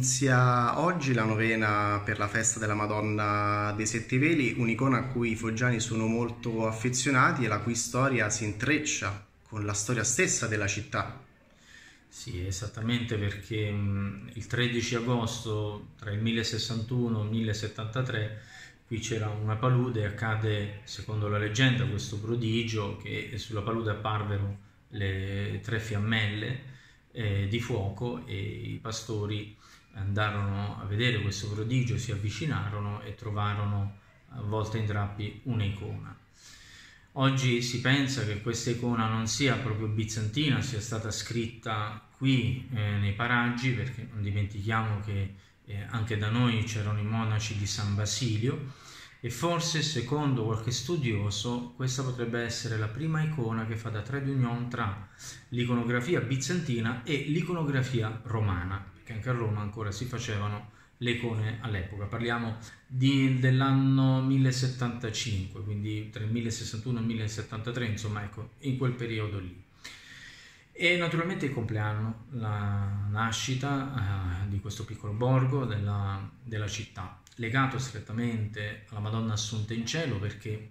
Inizia oggi la novena per la festa della Madonna dei Sette Veli, un'icona a cui i foggiani sono molto affezionati e la cui storia si intreccia con la storia stessa della città. Sì, esattamente perché il 13 agosto tra il 1061 e il 1073 qui c'era una palude e accade, secondo la leggenda, questo prodigio che sulla palude apparvero le tre fiammelle eh, di fuoco e i pastori andarono a vedere questo prodigio, si avvicinarono e trovarono avvolta in drappi un'icona. Oggi si pensa che questa icona non sia proprio bizantina, sia stata scritta qui eh, nei paraggi, perché non dimentichiamo che eh, anche da noi c'erano i monaci di San Basilio e forse, secondo qualche studioso, questa potrebbe essere la prima icona che fa da trade union tra l'iconografia bizantina e l'iconografia romana, perché anche a Roma ancora si facevano le icone all'epoca. Parliamo di, dell'anno 1075, quindi tra il 1061 e il 1073, insomma, ecco, in quel periodo lì. E naturalmente il compleanno, la nascita eh, di questo piccolo borgo della, della città legato strettamente alla Madonna Assunta in cielo perché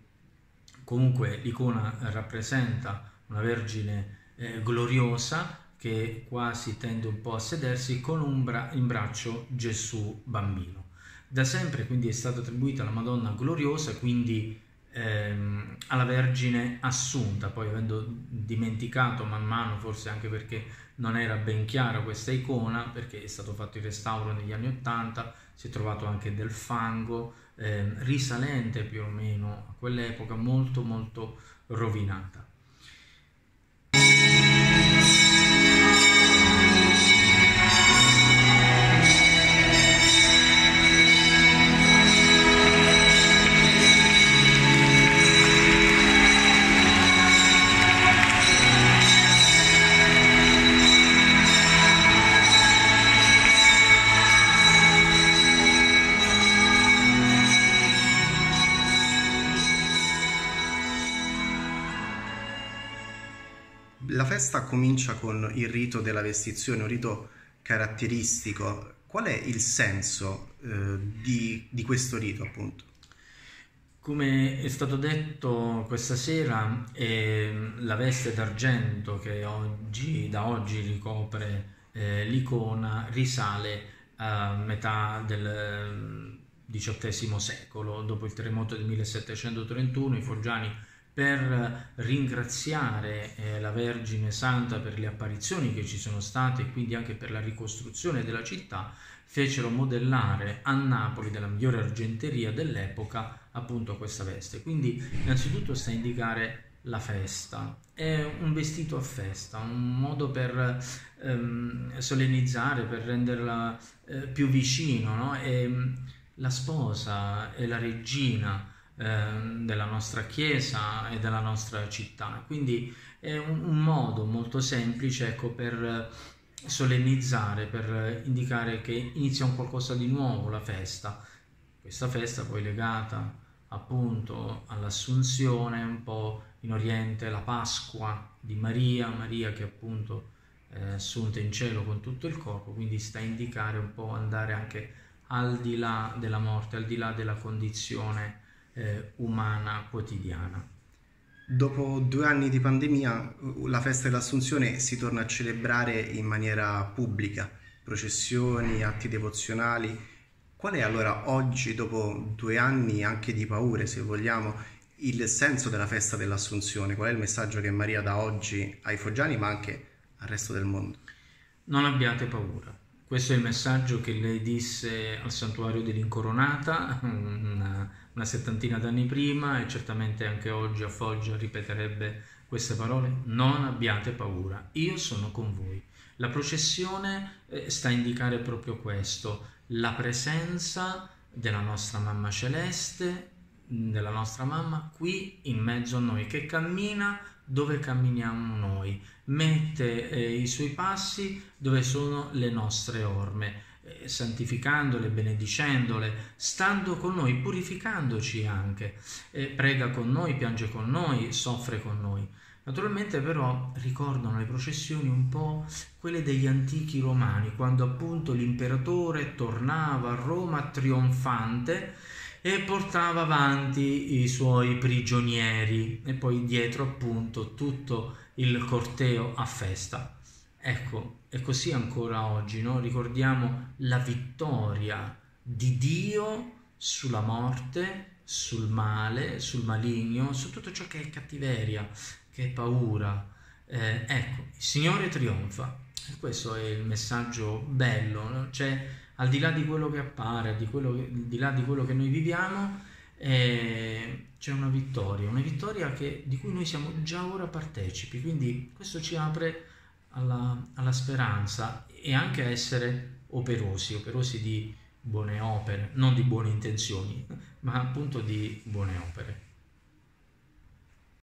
comunque l'icona rappresenta una Vergine eh, gloriosa che quasi tende un po' a sedersi con un bra- in braccio Gesù bambino. Da sempre quindi è stata attribuita alla Madonna gloriosa, quindi ehm, alla Vergine Assunta, poi avendo dimenticato man mano, forse anche perché non era ben chiara questa icona, perché è stato fatto il restauro negli anni Ottanta, si è trovato anche del fango, eh, risalente più o meno a quell'epoca, molto molto rovinata. La festa comincia con il rito della vestizione, un rito caratteristico. Qual è il senso eh, di, di questo rito, appunto? Come è stato detto questa sera, eh, la veste d'argento che oggi, da oggi ricopre eh, l'icona risale a metà del XVIII secolo. Dopo il terremoto del 1731 i forgiani per ringraziare eh, la Vergine Santa per le apparizioni che ci sono state e quindi anche per la ricostruzione della città, fecero modellare a Napoli della migliore argenteria dell'epoca appunto questa veste. Quindi innanzitutto sta a indicare la festa, è un vestito a festa, un modo per ehm, solennizzare, per renderla eh, più vicino, no? e, la sposa e la regina Ehm, della nostra chiesa e della nostra città. Quindi è un, un modo molto semplice ecco, per solennizzare, per indicare che inizia un qualcosa di nuovo la festa. Questa festa poi legata appunto all'Assunzione, un po' in Oriente la Pasqua di Maria, Maria che appunto è assunta in cielo con tutto il corpo, quindi sta a indicare un po' andare anche al di là della morte, al di là della condizione eh, umana quotidiana. Dopo due anni di pandemia, la festa dell'Assunzione si torna a celebrare in maniera pubblica, processioni, atti devozionali. Qual è allora oggi, dopo due anni anche di paure, se vogliamo, il senso della festa dell'Assunzione? Qual è il messaggio che Maria dà oggi ai foggiani, ma anche al resto del mondo? Non abbiate paura. Questo è il messaggio che lei disse al santuario dell'Incoronata una, una settantina d'anni prima e certamente anche oggi a Foggia ripeterebbe queste parole. Non abbiate paura, io sono con voi. La processione eh, sta a indicare proprio questo, la presenza della nostra mamma celeste, della nostra mamma qui in mezzo a noi, che cammina dove camminiamo noi, mette eh, i suoi passi dove sono le nostre orme, eh, santificandole, benedicendole, stando con noi, purificandoci anche, eh, prega con noi, piange con noi, soffre con noi. Naturalmente però ricordano le processioni un po' quelle degli antichi romani, quando appunto l'imperatore tornava a Roma trionfante e portava avanti i suoi prigionieri e poi dietro appunto tutto il corteo a festa. Ecco, è così ancora oggi, no? ricordiamo la vittoria di Dio sulla morte, sul male, sul maligno, su tutto ciò che è cattiveria, che è paura. Eh, ecco, il Signore trionfa. E questo è il messaggio bello, no? cioè al di là di quello che appare, di quello che, al di là di quello che noi viviamo, eh, c'è una vittoria, una vittoria che, di cui noi siamo già ora partecipi, quindi questo ci apre alla, alla speranza e anche a essere operosi, operosi di buone opere, non di buone intenzioni, ma appunto di buone opere.